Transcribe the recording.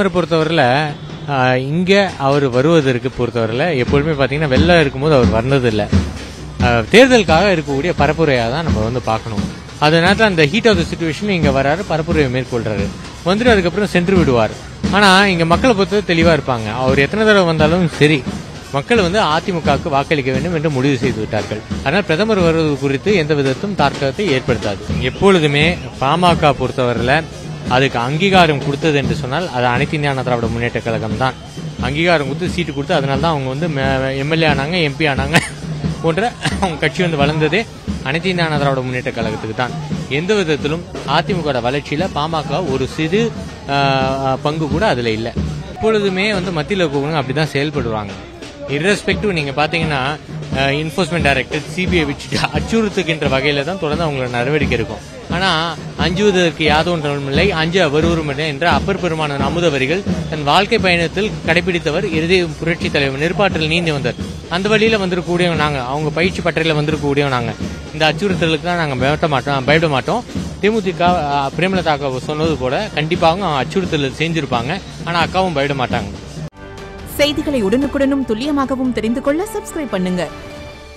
பிரதமரை பொறுத்தவரையில் இங்கே அவர் வருவதற்கு பொறுத்தவரையில் எப்பொழுதுமே பார்த்தீங்கன்னா வெள்ளம் இருக்கும்போது அவர் வந்ததில்லை தேர்தலுக்காக இருக்கக்கூடிய பரப்புரையாக தான் நம்ம வந்து பார்க்கணும். அந்த நேரத்தில் அந்த ஹீட் ஆஃப் த சுச்சுவேஷன் இங்கே வராரு பரப்புரையை மேற்கொள்றாரு. வந்துட்டு அதுக்கப்புறம் சென்று விடுவார். ஆனால் இங்கே மக்களை பொறுத்தவரை தெளிவாக இருப்பாங்க. அவர் எத்தனை தடவை வந்தாலும் சரி மக்கள் வந்து அதிமுகவுக்கு வாக்களிக்க வேண்டும் என்று முடிவு செய்து விட்டார்கள். ஆனால் பிரதமர் வருவது குறித்து எந்த விதத்தும் தாக்கத்தை ஏற்படுத்தாது. எப்பொழுதுமே பாமக பொறுத்தவரையில் அதுக்கு அங்கீகாரம் கொடுத்தது என்று சொன்னால் அது அனைத்து இந்திய திராவிட முன்னேற்ற கழகம் தான் அங்கீகாரம் கொடுத்து சீட்டு கொடுத்து அதனால தான் அவங்க வந்து எம்எல்ஏ ஆனாங்க எம்பி ஆனாங்க போன்ற அவங்க கட்சி வந்து வளர்ந்ததே அனைத்து இந்திய திராவிட முன்னேற்ற கழகத்துக்கு தான். எந்த விதத்திலும் அதிமுக வளர்ச்சியில பாமக ஒரு சிறு பங்கு கூட அதுல இல்லை. எப்பொழுதுமே வந்து மத்தியில் இருக்கவங்க அப்படிதான் செயல்படுவாங்க. இர்ரெஸ்பெக்டிவ் நீங்க பாத்தீங்கன்னா இன்ஃபோர்ஸ்மெண்ட் டைரக்டர் சிபிஐ வச்சுட்டு அச்சுறுத்துகின்ற வகையில தான் தொடர்ந்து அவங்களோட நடவடிக்கை இருக்கும். ஆனால் அஞ்சுவதற்கு யாதொன்றும் இல்லை. அஞ்ச வருவரும் என்ற அப்பர் பெருமான அமுதவரிகள் தன் வாழ்க்கை பயணத்தில் கடைபிடித்தவர் இறுதி புரட்சி தலைவர் நெருப்பாற்றில் நீந்தி வந்தார். அந்த வழியில் வந்திருக்கக்கூடியவங்க நாங்கள் அவங்க பயிற்சி பட்டறையில் வந்திருக்கக்கூடியவங்க நாங்கள் இந்த அச்சுறுத்தலுக்கு தான் நாங்கள் பயப்பட மாட்டோம் பயப்பட மாட்டோம். தேமுதிக பிரேமலதா அக்கா சொன்னது போல கண்டிப்பாக அச்சுறுத்தல் செஞ்சிருப்பாங்க. ஆனால் அக்காவும் பயப்பட மாட்டாங்க. செய்திகளை உடனுக்குடனும் துல்லியமாகவும் தெரிந்து கொள்ள சப்ஸ்கிரைப் பண்ணுங்க.